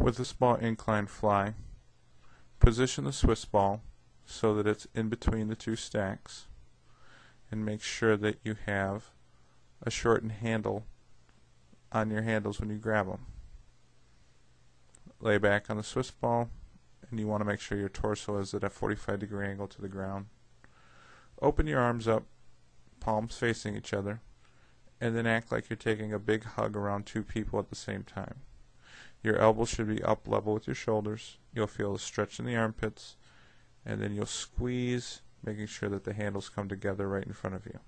With this small incline fly, position the Swiss ball so that it's in between the two stacks and make sure that you have a shortened handle on your handles when you grab them. Lay back on the Swiss ball and you want to make sure your torso is at a 45 degree angle to the ground. Open your arms up, palms facing each other, and then act like you're taking a big hug around two people at the same time. Your elbows should be up level with your shoulders. You'll feel a stretch in the armpits, and then you'll squeeze, making sure that the handles come together right in front of you.